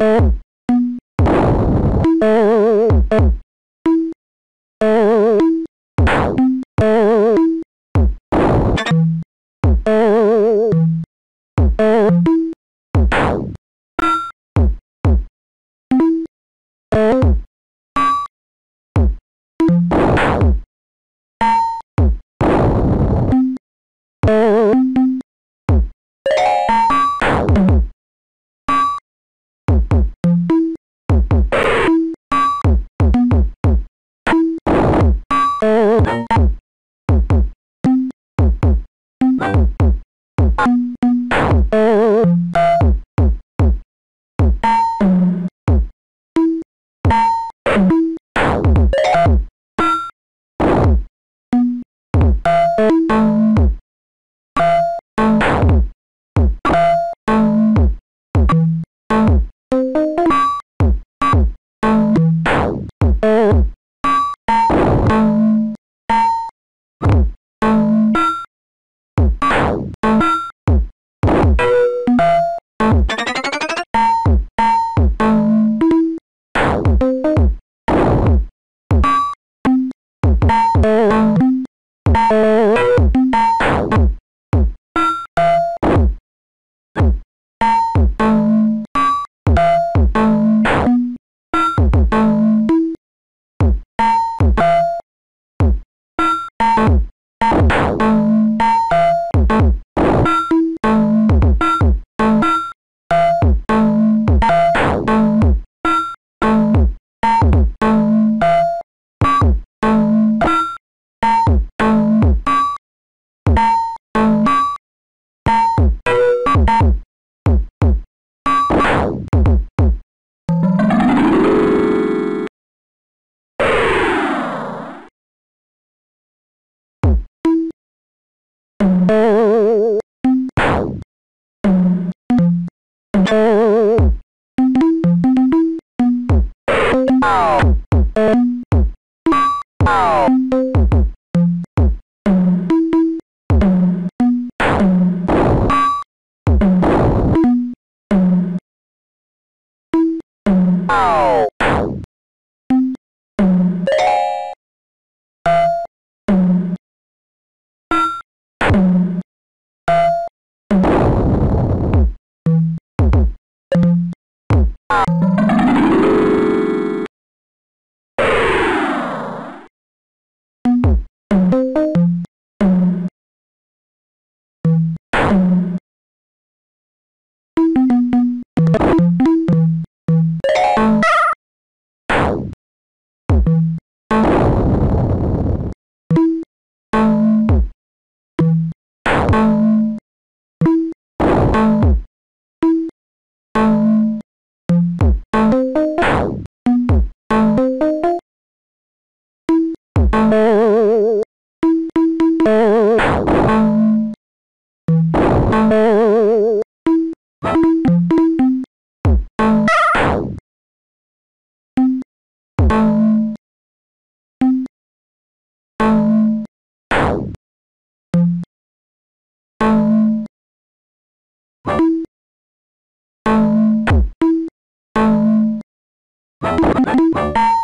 Oh. Thank you.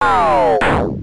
Wow.